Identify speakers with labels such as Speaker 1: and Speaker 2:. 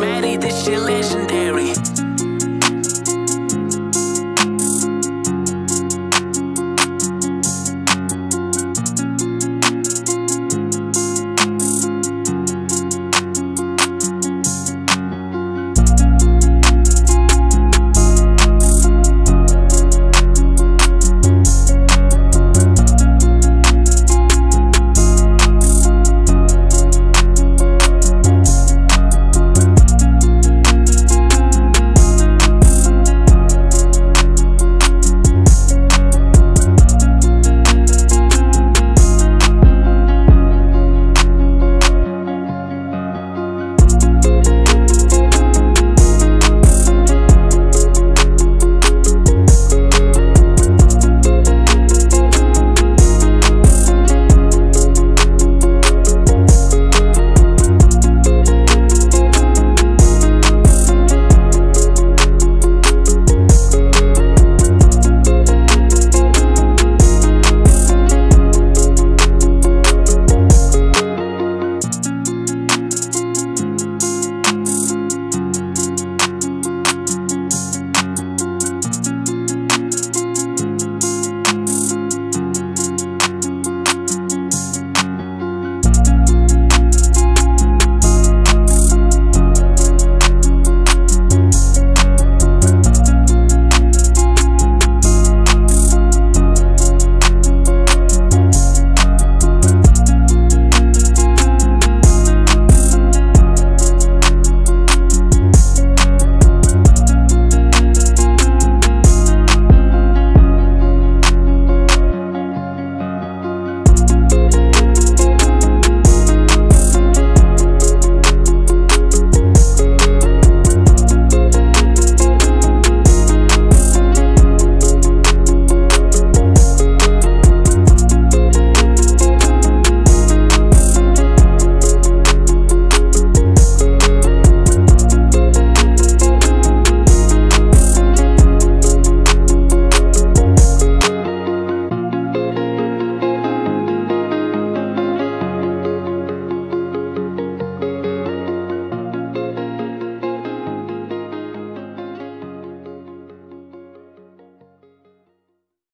Speaker 1: Maddie, this shit legend.